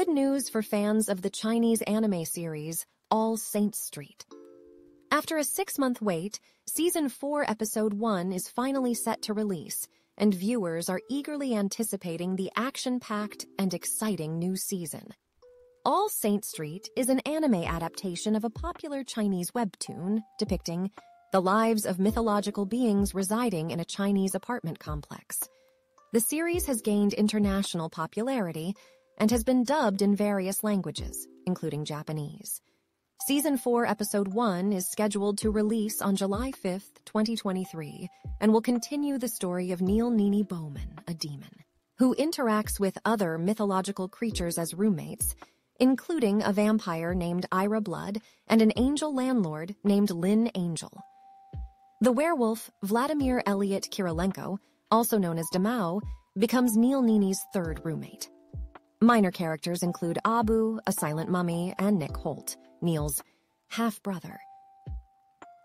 good news for fans of the Chinese anime series All Saints Street. After a six month wait, Season 4, Episode 1 is finally set to release, and viewers are eagerly anticipating the action packed and exciting new season. All Saints Street is an anime adaptation of a popular Chinese webtoon depicting the lives of mythological beings residing in a Chinese apartment complex. The series has gained international popularity and has been dubbed in various languages, including Japanese. Season 4, Episode 1 is scheduled to release on July 5th, 2023, and will continue the story of Neil Nini Bowman, a demon, who interacts with other mythological creatures as roommates, including a vampire named Ira Blood and an angel landlord named Lynn Angel. The werewolf, Vladimir Elliot Kirilenko, also known as Damao, becomes Neil Nini's third roommate. Minor characters include Abu, a silent mummy, and Nick Holt, Neil's half-brother.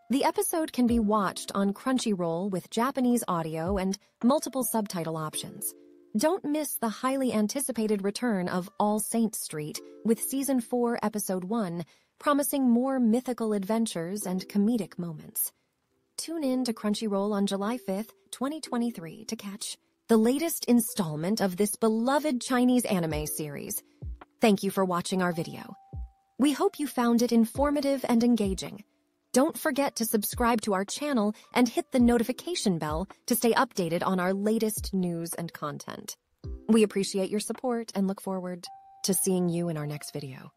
The episode can be watched on Crunchyroll with Japanese audio and multiple subtitle options. Don't miss the highly anticipated return of All Saints Street with Season 4, Episode 1, promising more mythical adventures and comedic moments. Tune in to Crunchyroll on July 5th, 2023 to catch the latest installment of this beloved Chinese anime series. Thank you for watching our video. We hope you found it informative and engaging. Don't forget to subscribe to our channel and hit the notification bell to stay updated on our latest news and content. We appreciate your support and look forward to seeing you in our next video.